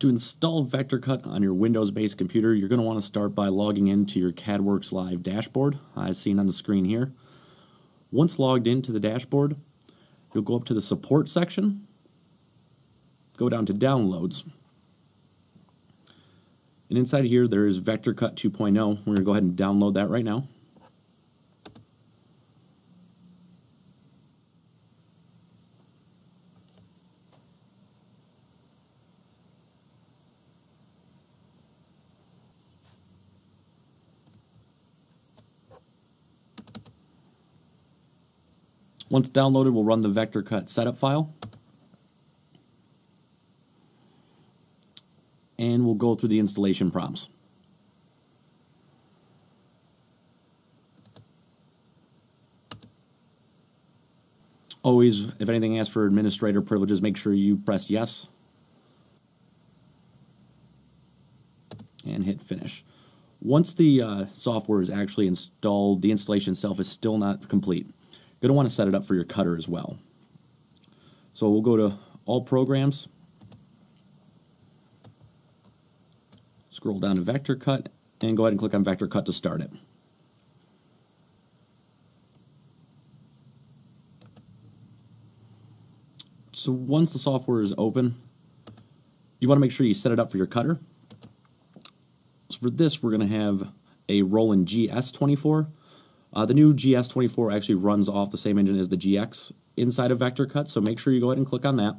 To install VectorCut on your Windows-based computer, you're going to want to start by logging into your Cadworx Live dashboard, as seen on the screen here. Once logged into the dashboard, you'll go up to the Support section, go down to Downloads, and inside here there is VectorCut 2.0. We're going to go ahead and download that right now. Once downloaded, we'll run the vector cut setup file. And we'll go through the installation prompts. Always, if anything asks for administrator privileges, make sure you press yes. And hit finish. Once the uh, software is actually installed, the installation itself is still not complete going to want to set it up for your cutter as well. So we'll go to All Programs, scroll down to Vector Cut, and go ahead and click on Vector Cut to start it. So once the software is open, you want to make sure you set it up for your cutter. So for this, we're going to have a Roland GS24 uh, the new GS24 actually runs off the same engine as the GX inside of VectorCut, so make sure you go ahead and click on that.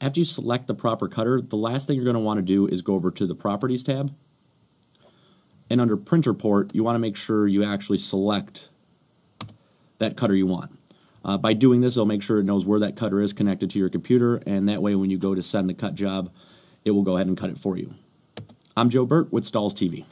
After you select the proper cutter, the last thing you're going to want to do is go over to the Properties tab. And under Printer Port, you want to make sure you actually select that cutter you want. Uh, by doing this, it'll make sure it knows where that cutter is connected to your computer, and that way when you go to send the cut job, it will go ahead and cut it for you. I'm Joe Burt with Stahls' TV.